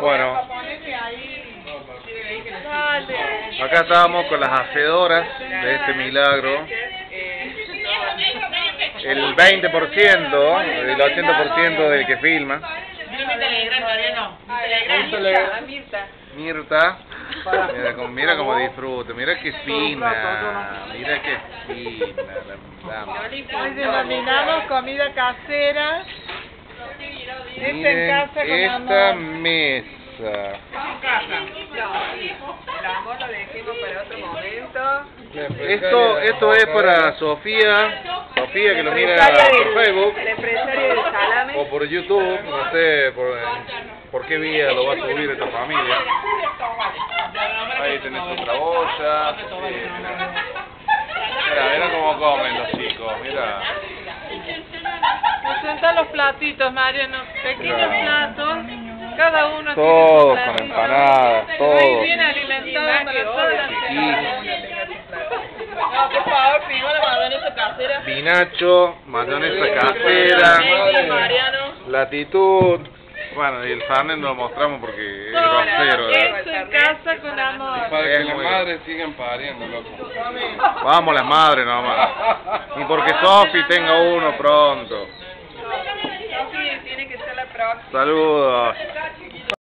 Bueno, acá estábamos con las hacedoras de este milagro. El 20%, el 80% del que filma. Mirta. Mira mira cómo disfruta, mira qué fina, mira qué fina la denominamos comida casera. Miren casa con esta amor. mesa. Esto, esto es para Sofía, Sofía que lo mira por Facebook o por YouTube, no sé por, por qué vía lo va a subir esta familia. Ahí tenés otra olla. Mira, mira cómo comen los chicos, mira. Los platitos, Mariano. Pequeños Claro. platos. Cada uno Todos tiene con su platito. empanadas, Muy todos. bien alimentado para. No, por favor, la mayonesa casera. Mayonesa latitud. Bueno, y el Fernet no lo mostramos porque es grosero. Hecho en casa con amor. Para que las muy- madres sigan pariendo, loco. Vamos las madres nomás. Y porque Sofi tenga uno pronto. Saludos.